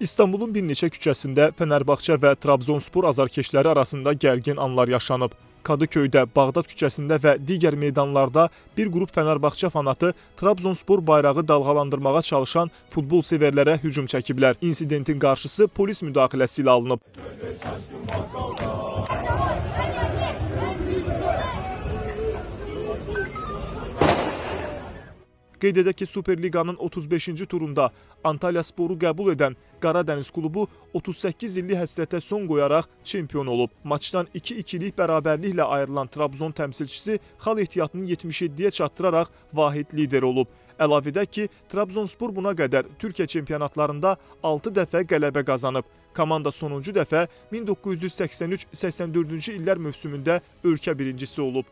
İstanbulun bir neçə küçəsində Fənərbağçə və Trabzonspor azarkeşləri arasında gərgin anlar yaşanıb. Kadıköydə, Bağdad küçəsində və digər meydanlarda bir qrup Fənərbağçə fanatı Trabzonspor bayrağı dalğalandırmağa çalışan futbol sevərlərə hücum çəkiblər. İnsidentin qarşısı polis müdaxiləsi ilə alınıb. Qeyd edək ki, Superliqanın 35-ci turunda Antalya Sporu qəbul edən Qaradəniz klubu 38 illik həsrətə son qoyaraq çempion olub. Maçdan 2-2-lik bərabərliklə ayrılan Trabzon təmsilçisi xal ehtiyatını 77-yə çatdıraraq vahid lider olub. Əlavə edək ki, Trabzonspor buna qədər Türkiyə çempionatlarında 6 dəfə qələbə qazanıb. Komanda sonuncu dəfə 1983-84-cü illər mövsümündə ölkə birincisi olub.